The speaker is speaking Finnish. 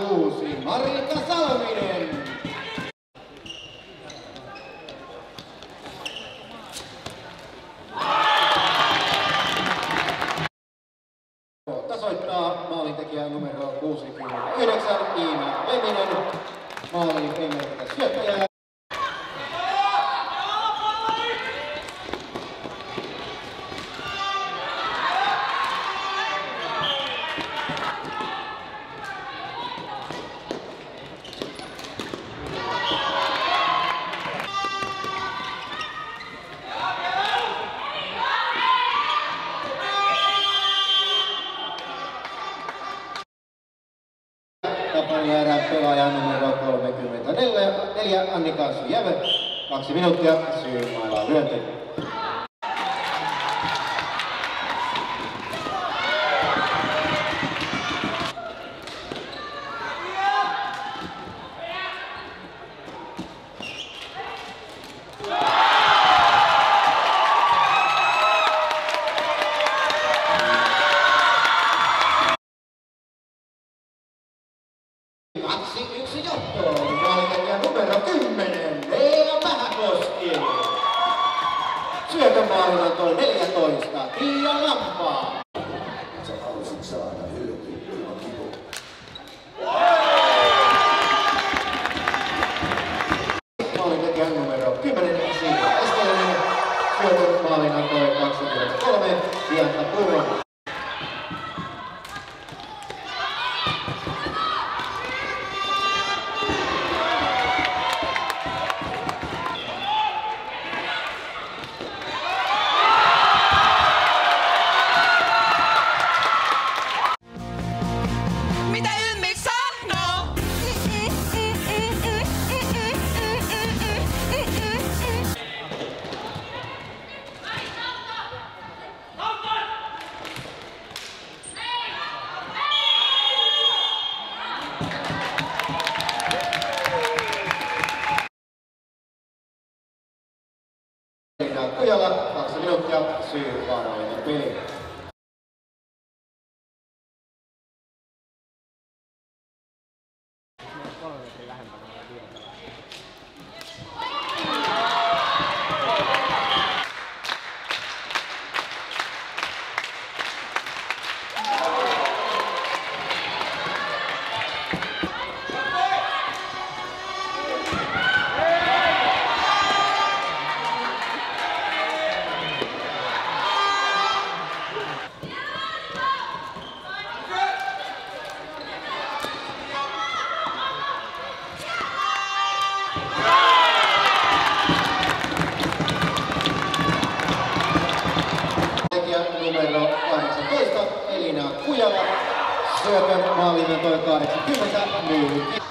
Annika Salminen. Tasoittaa maalintekijä numero 69 Iina Leminen. Maalin pimeyttä syöttäjää. Tapani erän pelaaja numero 34 Annika Sujäve. Kaksi minuuttia syymailaan lyönti. Syötömaalin antoi 14, Tiia Lampaa. Sä halusit saada hyötyä ilman numero 10, Siiri Eskelinen. Syötömaalin antoi 23, Diana Purro. 18, Elina Kujala. Syötön maalin antoi 80, myy